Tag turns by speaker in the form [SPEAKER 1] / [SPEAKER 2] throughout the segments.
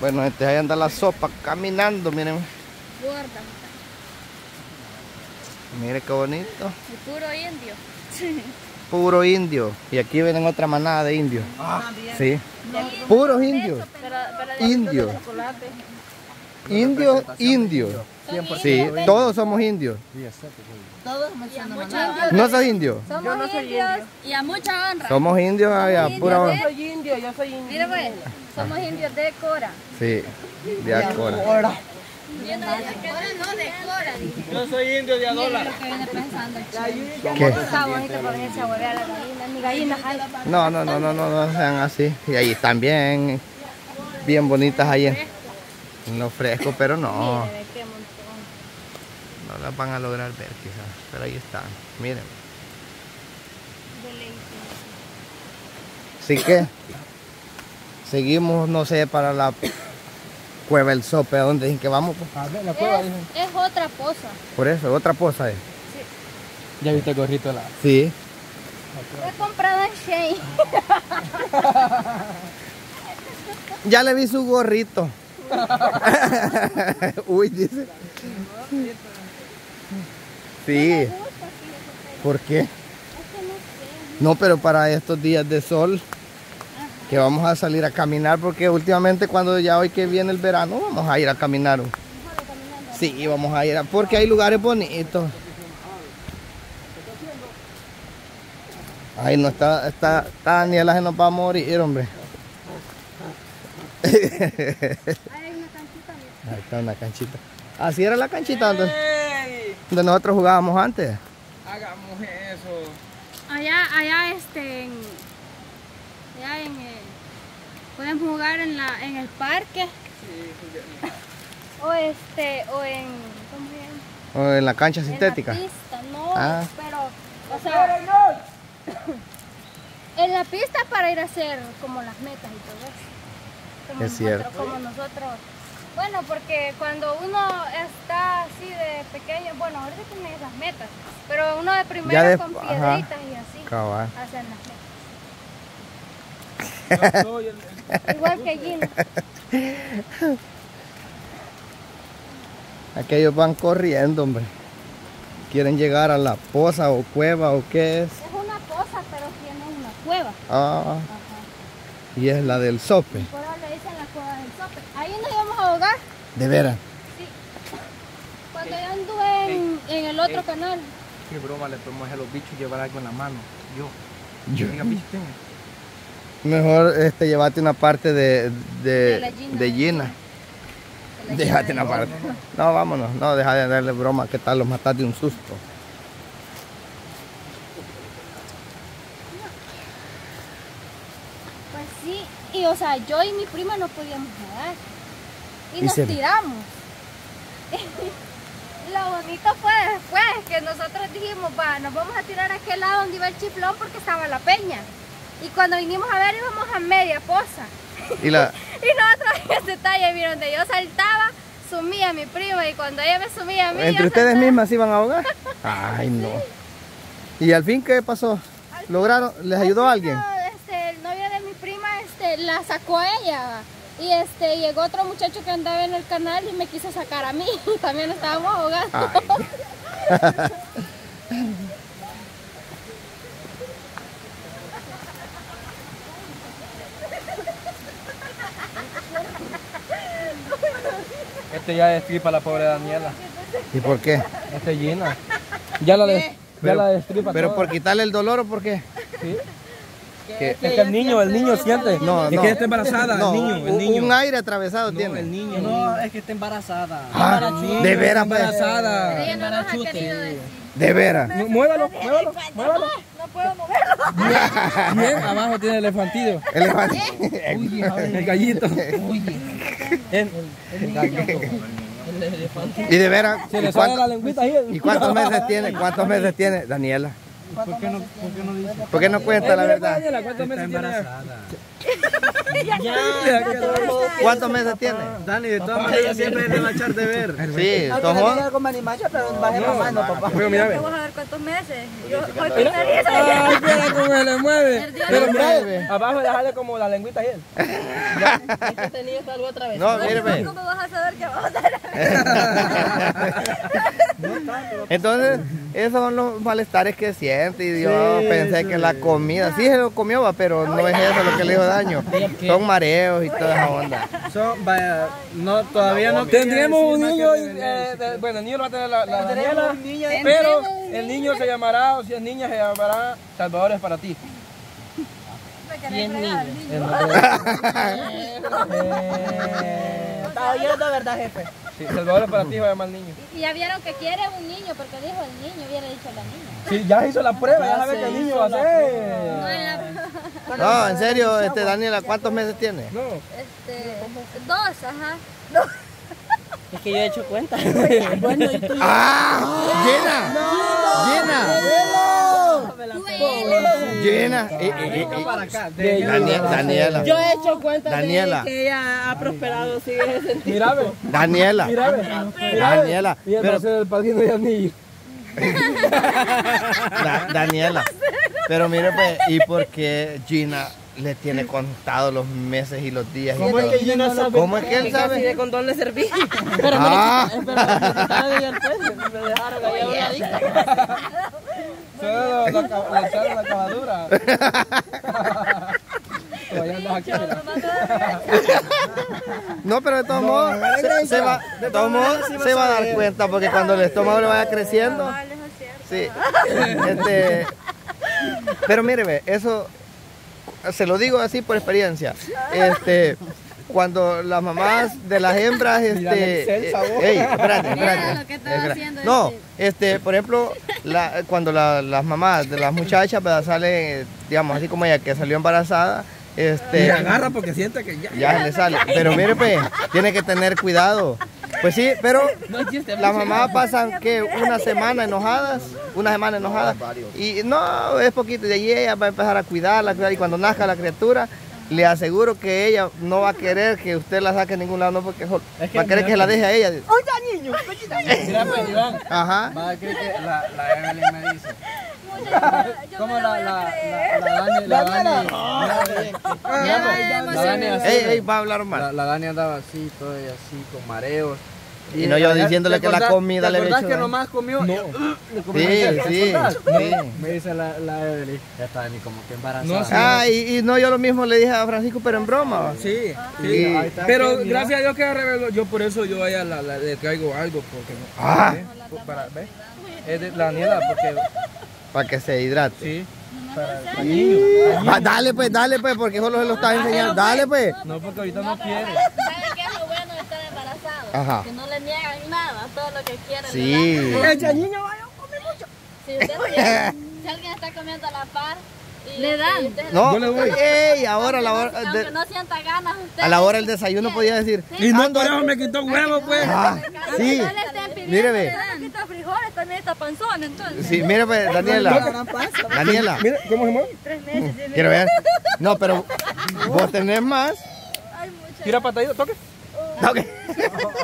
[SPEAKER 1] Bueno, este ahí anda la sopa caminando, miren.
[SPEAKER 2] Gorda.
[SPEAKER 1] Mire qué bonito.
[SPEAKER 2] El puro indio.
[SPEAKER 1] Puro indio. Y aquí vienen otra manada de indios. Sí. Puros indios.
[SPEAKER 2] Pero, pero de
[SPEAKER 1] Indios. Indios, indios. Sí, todos somos indios.
[SPEAKER 2] A mucha
[SPEAKER 1] ¿No sos indio?
[SPEAKER 2] Somos indios y a mucha honra.
[SPEAKER 1] Somos indios allá, pura
[SPEAKER 2] indios,
[SPEAKER 1] hora.
[SPEAKER 2] ¿eh?
[SPEAKER 3] soy indio, yo soy indio.
[SPEAKER 2] Mira pues, somos indios de Cora.
[SPEAKER 1] Sí, de Acora.
[SPEAKER 2] Yo no de Cora, no de Cora.
[SPEAKER 3] Yo soy indio de
[SPEAKER 2] chico.
[SPEAKER 1] ¿Qué?
[SPEAKER 2] A a.
[SPEAKER 1] No, no, no, no, no, no sean así. Y ahí están bien, bien bonitas ahí lo fresco, pero no,
[SPEAKER 2] Mire, qué montón.
[SPEAKER 1] no las van a lograr ver quizás. Pero ahí están, miren. Así que seguimos, no sé, para la cueva del sope, ¿a dónde dicen que vamos? pues?
[SPEAKER 3] A ver, la cueva,
[SPEAKER 2] Es, es otra cosa.
[SPEAKER 1] Por eso, otra cosa es.
[SPEAKER 3] Ya viste el gorrito de la.
[SPEAKER 1] Sí.
[SPEAKER 2] Lo he comprado en Shane.
[SPEAKER 1] Ya le vi su gorrito. Uy, dice. Sí. ¿Por qué? No, pero para estos días de sol que vamos a salir a caminar porque últimamente cuando ya hoy que viene el verano vamos a ir a caminar. Sí, vamos a ir a, porque hay lugares bonitos. Ay, no está, está, Daniela se nos va a morir, hombre.
[SPEAKER 2] Hay una canchita.
[SPEAKER 1] Ahí está una canchita. Así era la canchita donde, nosotros jugábamos antes.
[SPEAKER 3] Hagamos eso.
[SPEAKER 2] Allá, allá este, en, allá en, eh, podemos jugar en la, en el parque o este, o en, ¿cómo se llama?
[SPEAKER 1] O en la cancha
[SPEAKER 2] En
[SPEAKER 1] sintética.
[SPEAKER 2] la pista, no,
[SPEAKER 1] Ah.
[SPEAKER 2] pero, o sea, en la pista para ir a hacer como las metas y todo eso. Como
[SPEAKER 1] Es
[SPEAKER 2] nosotros,
[SPEAKER 1] cierto.
[SPEAKER 2] Como nosotros. Bueno, porque cuando uno está así de pequeño, bueno, ahorita tienen esas metas, pero uno de primero
[SPEAKER 1] de-
[SPEAKER 2] con
[SPEAKER 1] ajá.
[SPEAKER 2] piedritas y así
[SPEAKER 1] Cabal.
[SPEAKER 2] hacen las metas. Igual que Gina.
[SPEAKER 1] Aquellos van corriendo, hombre. Quieren llegar a la poza o cueva o qué es.
[SPEAKER 2] Es una poza, pero tiene una cueva.
[SPEAKER 1] Ah,
[SPEAKER 2] Ajá.
[SPEAKER 1] y es la del sope.
[SPEAKER 2] Por ahora le dicen la cueva del sope. Ahí nos íbamos a ahogar.
[SPEAKER 1] De veras.
[SPEAKER 2] Sí. Cuando yo anduve en, en el otro canal.
[SPEAKER 3] Qué broma le podemos a los bichos llevar algo en la mano. Yo.
[SPEAKER 1] Yo-
[SPEAKER 3] Diga, bicho, tenga.
[SPEAKER 1] Mejor este, llevarte una parte de, de,
[SPEAKER 2] De la Gina.
[SPEAKER 1] de Déjate una parte. No, vámonos. No, deja de darle broma. ¿Qué tal los matas de un susto?
[SPEAKER 2] Pues sí. Y o sea, yo y mi prima no podíamos nadar. Y,
[SPEAKER 1] Y
[SPEAKER 2] nos
[SPEAKER 1] se-
[SPEAKER 2] tiramos. Lo bonito fue después que nosotros dijimos, va, nos vamos a tirar a aquel lado donde iba el chiflón porque estaba la peña. Y cuando vinimos a ver íbamos a media poza.
[SPEAKER 1] Y la,
[SPEAKER 2] Y nosotros en ese detalle, vieron, donde yo saltaba, sumía a mi prima y cuando ella me sumía a mí,
[SPEAKER 1] ¿Entre ustedes
[SPEAKER 2] saltaba.
[SPEAKER 1] mismas iban a ahogar? Ay, no. ¿Y al fin qué pasó? ¿Lograron? ¿Les ayudó
[SPEAKER 2] fin,
[SPEAKER 1] alguien?
[SPEAKER 2] Este, el novio de mi prima este, la sacó a ella. Y este, llegó otro muchacho que andaba en el canal y me quiso sacar a mí. También estábamos ahogando.
[SPEAKER 3] Este ya destripa a la pobre Daniela.
[SPEAKER 1] ¿Y por qué?
[SPEAKER 3] Este es llena. Ya la, des- ya
[SPEAKER 1] Pero-
[SPEAKER 3] la destripa
[SPEAKER 1] ¿Pero
[SPEAKER 3] toda.
[SPEAKER 1] por quitarle el dolor o por qué?
[SPEAKER 3] Sí.
[SPEAKER 1] Que-
[SPEAKER 3] Es que el niño, el niño siente.
[SPEAKER 1] No,
[SPEAKER 3] es
[SPEAKER 1] no.
[SPEAKER 3] que está embarazada,
[SPEAKER 1] No,
[SPEAKER 3] el niño, el
[SPEAKER 1] un-
[SPEAKER 3] niño.
[SPEAKER 1] Un aire atravesado
[SPEAKER 3] No,
[SPEAKER 1] tiene.
[SPEAKER 3] el niño.
[SPEAKER 4] No, es que está embarazada.
[SPEAKER 1] Ah, de veras, pues.
[SPEAKER 3] embarazada.
[SPEAKER 2] Ella no nos ha querido decir.
[SPEAKER 1] De veras.
[SPEAKER 3] Mu- Muévalo, muévalo, muévalo.
[SPEAKER 2] No puedo moverlo.
[SPEAKER 3] Bien, abajo tiene el elefantillo.
[SPEAKER 1] Elefante.
[SPEAKER 3] El gallito. El-
[SPEAKER 1] Y de veras.
[SPEAKER 3] Se
[SPEAKER 1] ¿y
[SPEAKER 3] le sale
[SPEAKER 1] cuánto-
[SPEAKER 3] la lengüita ahí.
[SPEAKER 1] ¿Y cuántos meses tiene? ¿Cuántos meses tiene Daniela?
[SPEAKER 3] ¿Por qué no, por qué no dice?
[SPEAKER 1] ¿Por qué no cuenta la verdad?
[SPEAKER 4] ¿cuántos
[SPEAKER 3] Está
[SPEAKER 4] meses tiene?
[SPEAKER 3] embarazada.
[SPEAKER 1] ¿Cuántos meses tiene?
[SPEAKER 3] Dani, de todas maneras siempre le va a echar de ver.
[SPEAKER 1] Sí,
[SPEAKER 5] decir algo manimacho, pero bajé la mano, papá.
[SPEAKER 4] Pero mira, ve.
[SPEAKER 2] Vamos a ver cuántos meses. Yo soy
[SPEAKER 4] Ay,
[SPEAKER 2] primeriza.
[SPEAKER 4] mira cómo se le mueve. Pero mira,
[SPEAKER 1] mueve.
[SPEAKER 4] abajo déjale como la lengüita ahí.
[SPEAKER 1] No, mire, ve.
[SPEAKER 2] ¿Cómo vas a saber que vamos a hacer?
[SPEAKER 1] Entonces, esos son los malestares que siente y yo pensé que la comida, sí se lo comió, va, pero no es eso lo que le hizo daño. Son mareos y toda esa onda.
[SPEAKER 3] Son, vaya, no, todavía no
[SPEAKER 4] Tendríamos un niño, eh, de- bueno, el niño lo va a tener la, la Daniela, pero el niño se llamará, o si es niña, se llamará Salvador es para ti.
[SPEAKER 2] Me querés fregar al niño.
[SPEAKER 5] Está oyendo, ¿verdad, jefe?
[SPEAKER 4] Sí, Salvador es para ti, va a llamar el niño.
[SPEAKER 2] Y ya vieron que quiere un niño, porque dijo el niño, hubiera dicho la niña.
[SPEAKER 4] Sí, ya hizo la prueba, ya
[SPEAKER 5] Ya
[SPEAKER 4] sabe que el niño va a ser.
[SPEAKER 2] No, en la,
[SPEAKER 1] No, en serio, este Daniela, ¿cuántos meses tiene?
[SPEAKER 4] No,
[SPEAKER 2] este, dos, ajá.
[SPEAKER 5] Es que yo he hecho cuenta. bueno, y tú.
[SPEAKER 1] ¡Ah! ¡Llena! ¡Llena! ¡Llena! Eh, eh, eh, eh.
[SPEAKER 3] para acá.
[SPEAKER 1] Danie- Daniela.
[SPEAKER 5] Yo he hecho cuenta
[SPEAKER 1] Daniela.
[SPEAKER 5] de que ella ha prosperado, sí, en ese sentido.
[SPEAKER 4] mira, ve,
[SPEAKER 1] Daniela.
[SPEAKER 4] mira, ve.
[SPEAKER 1] Daniela.
[SPEAKER 4] Mira,
[SPEAKER 1] Pero,
[SPEAKER 4] ser el padrino de anillo.
[SPEAKER 1] Da- Daniela. Pero mire, pues, ¿y por qué Gina le tiene contado los meses y los días? y
[SPEAKER 3] ¿Cómo es
[SPEAKER 1] todo?
[SPEAKER 3] que Gina sabe?
[SPEAKER 1] ¿Cómo es que él sabe?
[SPEAKER 5] de condón le serví. Pero me
[SPEAKER 1] Ah.
[SPEAKER 5] dejaron ahí.
[SPEAKER 4] Solo la, echaron la cavadura.
[SPEAKER 1] No, pero de todos modos, se, se va, de todos modos, se va a dar cuenta porque cuando el estómago le vaya creciendo, sí. Este, pero mire, eso se lo digo así por experiencia. Este, cuando las mamás de las hembras, este,
[SPEAKER 4] el sabor.
[SPEAKER 1] ey, espérate, espérate, no,
[SPEAKER 2] este.
[SPEAKER 1] este, por ejemplo, la- cuando la- las mamás de las muchachas ¿verdad? salen, digamos, así como ella que salió embarazada, este,
[SPEAKER 3] Y agarra porque siente que ya.
[SPEAKER 1] ya le sale. Pero mire, pues, tiene que tener cuidado. Pues sí, pero las mamás pasan que una semana enojadas, una semana enojadas. Y no, es poquito. De ahí ella va a empezar a cuidarla, cuidar, y cuando nazca la criatura, le aseguro que ella no va a querer que usted la saque a ningún lado, no, porque va a querer que la deje a ella.
[SPEAKER 4] Mira, pues, Iván.
[SPEAKER 1] Ajá.
[SPEAKER 3] Va a creer que la, la Evelyn me dice. ¿Cómo la, la, la, la Dani, la Dani,
[SPEAKER 1] va a hablar
[SPEAKER 3] la,
[SPEAKER 1] mal.
[SPEAKER 3] la Dani andaba así, todo así, con mareos.
[SPEAKER 1] Y no yo
[SPEAKER 3] ¿te
[SPEAKER 1] diciéndole que la comida
[SPEAKER 3] ¿te
[SPEAKER 1] le había hecho
[SPEAKER 3] que nomás comió?
[SPEAKER 4] No.
[SPEAKER 3] Le comió
[SPEAKER 1] Sí,
[SPEAKER 3] ¿te
[SPEAKER 1] sí, sí.
[SPEAKER 3] Me dice la, la Evelyn. Ya está Dani como que embarazada.
[SPEAKER 4] No, sí.
[SPEAKER 1] Ah, y, y no yo lo mismo le dije a Francisco, pero en broma.
[SPEAKER 4] Sí,
[SPEAKER 1] Sí.
[SPEAKER 4] sí.
[SPEAKER 3] ahí está,
[SPEAKER 4] Pero gracias a Dios que reveló, yo por eso yo a ella la- la- le traigo algo, porque.
[SPEAKER 1] Ah.
[SPEAKER 4] ¿Eh? Para, ¿ves? Es de la Daniela, porque
[SPEAKER 1] Para que se hidrate.
[SPEAKER 4] sí.
[SPEAKER 1] Ah, dale pues, dale pues, porque solo se lo estás enseñando. Dale pues.
[SPEAKER 4] No, porque ahorita no quiere.
[SPEAKER 2] ¿Saben qué es lo bueno de estar embarazado?
[SPEAKER 1] Ajá.
[SPEAKER 2] Que no le niegan nada, todo lo que quieren.
[SPEAKER 1] Sí.
[SPEAKER 5] Echa niño, vaya, come mucho.
[SPEAKER 2] Si, usted tiene- si alguien está comiendo a la par,
[SPEAKER 6] Le dan.
[SPEAKER 1] No,
[SPEAKER 4] Yo le doy.
[SPEAKER 1] ey, ahora a la hora,
[SPEAKER 2] no,
[SPEAKER 1] de-
[SPEAKER 2] aunque no sienta ganas usted.
[SPEAKER 1] a la hora del desayuno podía decir.
[SPEAKER 4] Y no
[SPEAKER 1] "Ando
[SPEAKER 4] por
[SPEAKER 1] a-
[SPEAKER 4] eso me quitó huevo, pues.
[SPEAKER 1] Ah, sí.
[SPEAKER 2] No. Quita frijoles, también está panzón, entonces.
[SPEAKER 1] Sí, mire pues, Daniela. Daniela,
[SPEAKER 4] Mira, ¿cómo se mueve?
[SPEAKER 1] quiero ver. No, pero vos tenés más.
[SPEAKER 4] Tira patadito, toque.
[SPEAKER 1] Ok.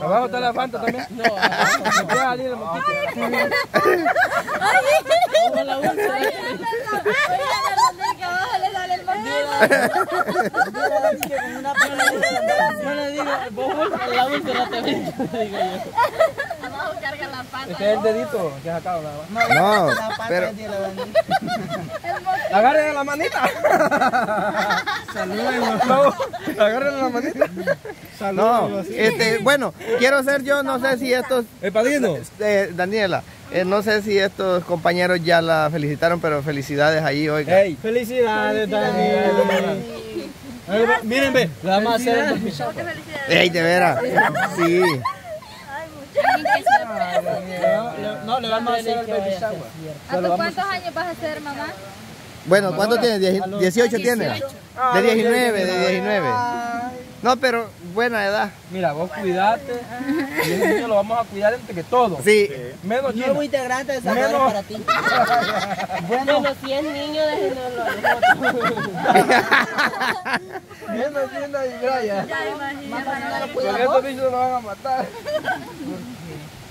[SPEAKER 4] Abajo está la fanta también. No, me puede salir el moquito.
[SPEAKER 5] Como la última.
[SPEAKER 2] que abajo le sale el moquito.
[SPEAKER 5] Con una pala de- Yo le digo, vos la última te digo yo.
[SPEAKER 2] Abajo carga la pata.
[SPEAKER 4] Este es el dedito que has sacado nada más.
[SPEAKER 1] No,
[SPEAKER 5] La pata
[SPEAKER 1] pero
[SPEAKER 5] de la
[SPEAKER 4] manita. Saludos. Agarren la manita.
[SPEAKER 1] no, este, bueno, quiero ser yo, no sé si estos,
[SPEAKER 4] El padrino.
[SPEAKER 1] eh, Daniela, eh, no sé si estos compañeros ya la felicitaron, pero felicidades ahí, oiga.
[SPEAKER 4] Ey.
[SPEAKER 3] Felicidades, Dani. Miren, ve, le vamos a hacer el pichado.
[SPEAKER 1] Ey, de veras. Sí.
[SPEAKER 3] No, le vamos a hacer el baby shower.
[SPEAKER 2] ¿A cuántos años vas a ser mamá?
[SPEAKER 1] Bueno, ¿cuánto tienes? ¿Die- ¿18 tienes? De 19, de 19. No, pero buena edad.
[SPEAKER 4] Mira, vos cuidate. Y ese niño lo vamos a cuidar entre que todo.
[SPEAKER 1] Sí.
[SPEAKER 4] Menos Gina.
[SPEAKER 5] Nuevo integrante de
[SPEAKER 4] Menos-
[SPEAKER 5] para ti. Bueno, los 100 niños déjenoslo.
[SPEAKER 4] Menos Gina y Brian.
[SPEAKER 2] Ya imagínate.
[SPEAKER 4] Con estos bichos lo van a matar.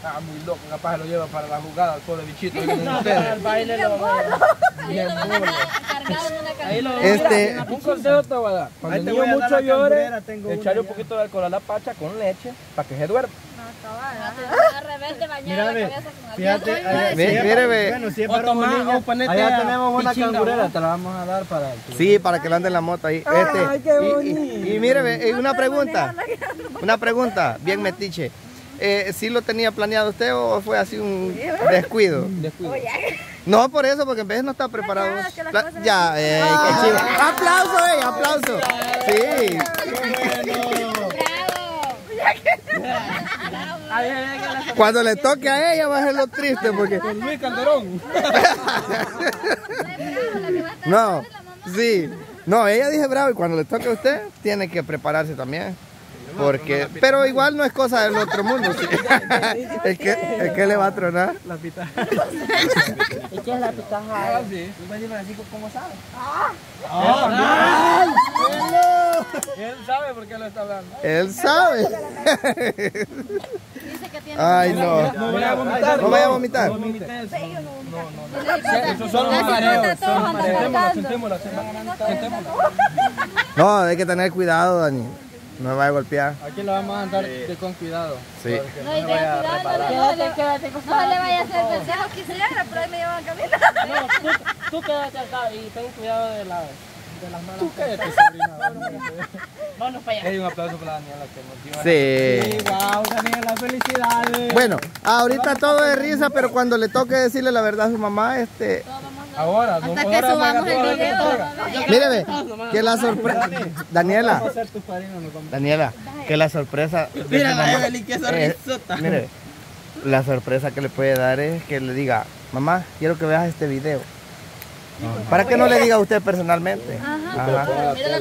[SPEAKER 4] Ah, muy loco, capaz lo lleva para la jugada, el pobre bichito. ahí ustedes.
[SPEAKER 5] Al baile lo vamos a Ahí lo
[SPEAKER 1] Este,
[SPEAKER 4] Un consejo te voy a dar. Cuando el niño mucho llore, echarle un poquito de alcohol a la pacha con leche para que se duerma.
[SPEAKER 3] fíjate, allá- tenemos una cangurera, te la vamos a dar para el
[SPEAKER 1] Sí, para que lo ande en la moto ahí. Este,
[SPEAKER 3] Ay, qué
[SPEAKER 1] y- y mire, ve, eh, una pregunta. Una pregunta, bien metiche. Eh, ¿Sí lo tenía planeado usted o fue así un descuido?
[SPEAKER 4] Descuido.
[SPEAKER 1] No, por eso, porque en vez no está preparado. Ya, eh, qué chivo. ¡Aplauso, eh! ¡Aplauso! Sí. Cuando le toque a ella va a ser lo triste porque...
[SPEAKER 4] Con Luis Calderón.
[SPEAKER 1] No, sí. No, ella dice bravo y cuando le toque a usted tiene que prepararse también. Porque, pero igual no es cosa del otro mundo. sí. Es que, es que le va a tronar.
[SPEAKER 3] La pita.
[SPEAKER 5] ¿Y qué es la pitaja?
[SPEAKER 4] Ah, sí.
[SPEAKER 5] ¿Cómo sabes?
[SPEAKER 4] Él sabe por qué lo está hablando.
[SPEAKER 1] Él sabe.
[SPEAKER 2] Dice que tiene
[SPEAKER 1] Ay, no.
[SPEAKER 4] No vaya a vomitar.
[SPEAKER 1] No vaya a vomitar.
[SPEAKER 4] Esos son los mareos. Son los mareos. Sentémoslo, sentémoslo, sentémoslo.
[SPEAKER 1] No, hay que tener cuidado, Dani. No me vaya a golpear.
[SPEAKER 3] Aquí lo vamos a andar de con cuidado.
[SPEAKER 1] Sí.
[SPEAKER 2] No, y ten cuidado, no, le-
[SPEAKER 5] Quédate, quédate.
[SPEAKER 2] no le vaya a hacer consejos quisiera, pero ahí me llevan a caminar.
[SPEAKER 5] No, tú, tú quédate acá y ten cuidado de, la, de las malas.
[SPEAKER 4] Tú cállate, sobrina.
[SPEAKER 5] Vámonos para allá.
[SPEAKER 4] Hay un aplauso para Daniela que nos dio.
[SPEAKER 1] Sí.
[SPEAKER 3] wow, Daniela, felicidades.
[SPEAKER 1] Bueno, ahorita todo es risa, pero cuando le toque decirle la verdad a su mamá, este,
[SPEAKER 4] Ahora, no
[SPEAKER 2] Hasta que
[SPEAKER 4] ahora
[SPEAKER 2] subamos el video.
[SPEAKER 1] ve, que la sorpresa, Daniela, Daniela, que la sorpresa,
[SPEAKER 5] Mira
[SPEAKER 1] mamá-
[SPEAKER 5] Evelyn, qué
[SPEAKER 1] eh,
[SPEAKER 5] sonrisota.
[SPEAKER 1] mire, la sorpresa que le puede dar es que le diga, mamá, quiero que veas este video. Para que no le diga a usted personalmente. Ajá.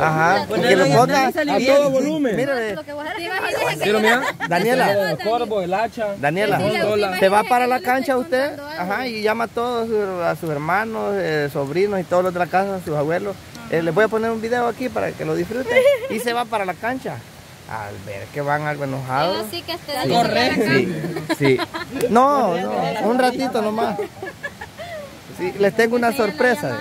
[SPEAKER 1] Ajá. Y que lo ponga
[SPEAKER 4] A todo volumen.
[SPEAKER 2] Que vos haces.
[SPEAKER 4] ¿Sí lo mira?
[SPEAKER 1] Daniela,
[SPEAKER 4] El corvo, el hacha.
[SPEAKER 1] Daniela, se va para la
[SPEAKER 2] que yo
[SPEAKER 1] cancha usted, ajá, y llama a todos a sus hermanos, eh, sobrinos y todos los de la casa, sus abuelos. Eh, les voy a poner un video aquí para que lo disfruten y se va para la cancha. Al ver que van algo enojados.
[SPEAKER 2] Que esté
[SPEAKER 1] Sí,
[SPEAKER 2] Correcto.
[SPEAKER 1] sí, sí. No, no, un ratito nomás. Sí, les tengo una sorpresa.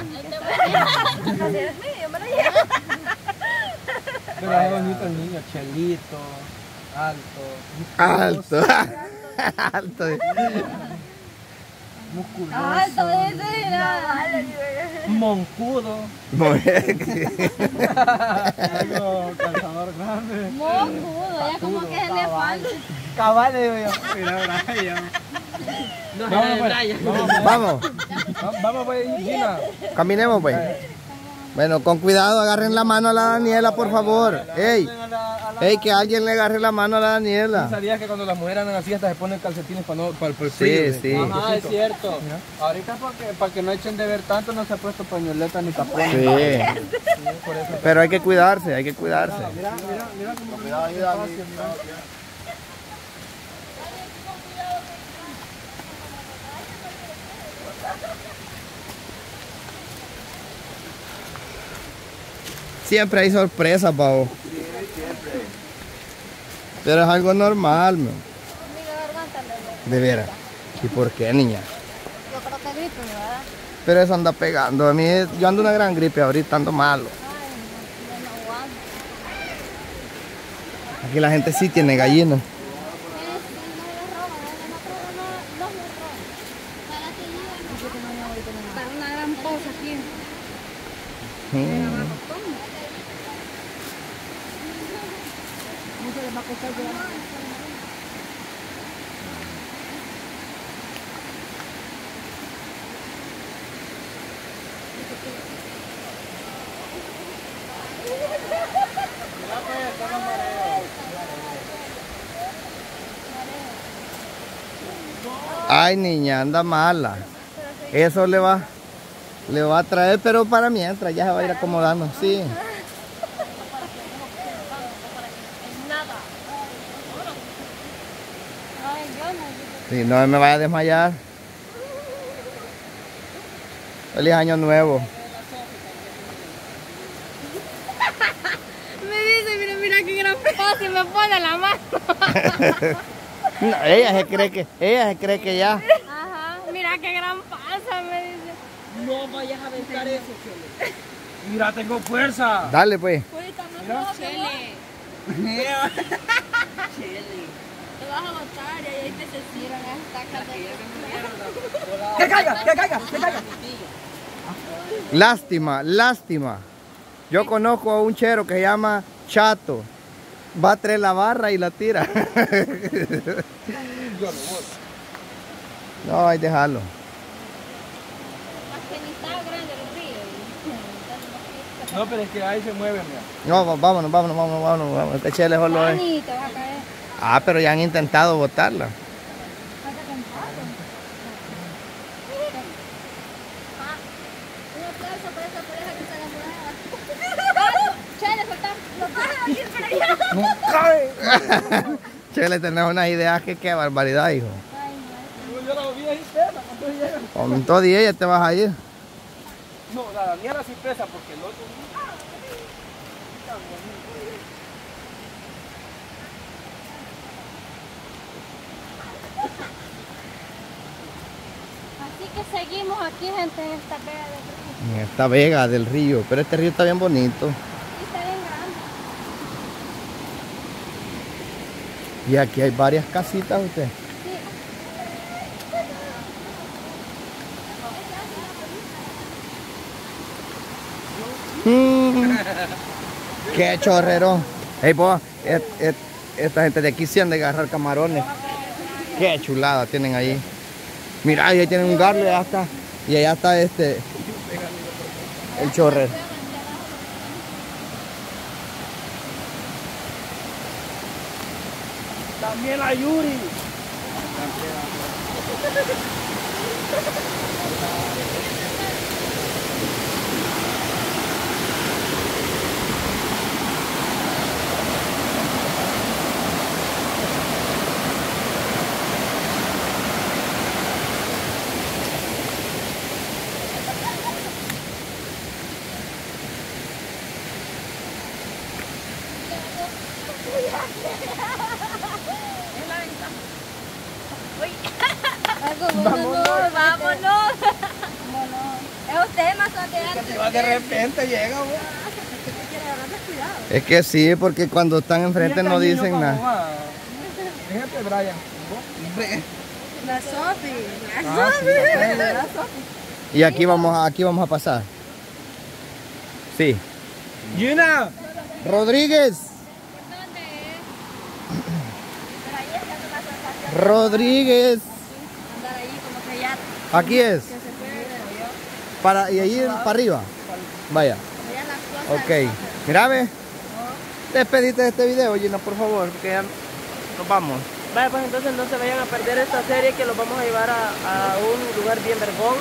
[SPEAKER 4] Pero es bonito el niño, chelito, alto,
[SPEAKER 1] Alto. Alto.
[SPEAKER 4] musculoso,
[SPEAKER 2] Alto, mira.
[SPEAKER 4] moncudo.
[SPEAKER 3] Calzador grande.
[SPEAKER 2] Ya como que es elefante.
[SPEAKER 3] Cabal, digo yo. Mira.
[SPEAKER 5] No,
[SPEAKER 4] Vamos,
[SPEAKER 5] eh,
[SPEAKER 4] pues.
[SPEAKER 1] Vamos,
[SPEAKER 4] Va- Vamos, pues, Gina.
[SPEAKER 1] caminemos pues. Bueno, con cuidado, agarren la mano a la Daniela, por favor. Ey, ey, que alguien le agarre la mano a la Daniela.
[SPEAKER 4] ¿Sabías que cuando las mujeres andan así hasta se ponen calcetines para, no, para, el
[SPEAKER 1] Sí,
[SPEAKER 4] frío?
[SPEAKER 1] sí.
[SPEAKER 3] Ajá, es cierto. Ahorita porque, para que no echen de ver tanto no se ha puesto pañoleta ni tapones.
[SPEAKER 1] Sí. Pero hay que cuidarse, hay que cuidarse.
[SPEAKER 3] Mira, mira, mira cómo cuidado ahí, Dani.
[SPEAKER 1] Siempre hay sorpresas, pavo. Pero es algo normal, man. De veras. ¿Y por qué, niña?
[SPEAKER 2] Yo creo que grito, ¿verdad?
[SPEAKER 1] Pero eso anda pegando. A mí, yo ando una gran gripe ahorita, ando malo. Aquí la gente sí tiene gallinas. Ay, niña, anda mala. Eso le va, le va a traer, pero para mientras ya se va a ir acomodando. Sí.
[SPEAKER 2] Sí, no
[SPEAKER 1] me vaya a desmayar. Feliz año nuevo.
[SPEAKER 2] me dice, mira, mira qué gran pedazo me pone la mano.
[SPEAKER 1] No, ella se cree que, ella se cree que ya.
[SPEAKER 2] Ajá, mira qué gran pasa, me dice.
[SPEAKER 5] No vayas a aventar eso, Chele.
[SPEAKER 4] Mira, tengo fuerza.
[SPEAKER 1] Dale pues.
[SPEAKER 2] Chele,
[SPEAKER 5] Chele.
[SPEAKER 2] te vas a botar y ahí te se tiran hasta
[SPEAKER 4] Que caiga, que caiga, que caiga.
[SPEAKER 1] Lástima, lástima. Yo conozco a un chero que se llama Chato. Va a traer la barra y la tira. No, hay dejarlo.
[SPEAKER 4] No, pero es que ahí se mueve, mira.
[SPEAKER 1] No, vámonos, vámonos, vámonos, vámonos. vámonos. Este solo
[SPEAKER 2] te a caer.
[SPEAKER 1] Ah, pero ya han intentado botarla.
[SPEAKER 2] Falta cansado. Ah, un aplauso para esa pareja que está enamorada. Chale, soltá. Los vas a ir allá.
[SPEAKER 1] Chele, tenés unas ideas que qué barbaridad, hijo.
[SPEAKER 2] Ay, no.
[SPEAKER 4] Yo la vi ahí pesa, cuando llega.
[SPEAKER 1] Con todo y ella te vas a ir.
[SPEAKER 4] No, la Daniela sí pesa porque el otro.
[SPEAKER 2] Así que seguimos aquí, gente, en esta vega de río.
[SPEAKER 1] En esta vega del río. Pero este río está bien bonito.
[SPEAKER 2] Y está bien grande.
[SPEAKER 1] Y aquí hay varias casitas, usted. Mm. Qué chorrero. Hey, et- esta gente de aquí sí han de agarrar camarones. Qué chulada tienen ahí. Mira, ahí tienen un garle hasta. Y allá está este. El chorrero.
[SPEAKER 4] También la Yuri.
[SPEAKER 2] Vámonos, vámonos. Es usted más adelante.
[SPEAKER 4] De repente llega, güey.
[SPEAKER 1] Es que sí, porque cuando están enfrente no dicen nada.
[SPEAKER 4] Fíjate, Brian.
[SPEAKER 2] La Sofi.
[SPEAKER 4] Ah, sí.
[SPEAKER 1] Y aquí vamos a, aquí vamos a pasar. Sí.
[SPEAKER 4] Gina.
[SPEAKER 1] Rodríguez. Rodríguez.
[SPEAKER 2] Andar ahí como que ya
[SPEAKER 1] Aquí es. Para, y ahí para arriba. Vaya. Ok. Mira, ve. Despedite de este video, Gina, por favor, porque ya nos vamos.
[SPEAKER 5] Vaya, pues entonces no se vayan a perder esta serie que los vamos a llevar a, a un lugar bien vergón.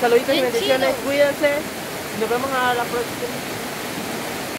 [SPEAKER 5] Saluditos y bendiciones, cuídense. Nos vemos a la próxima.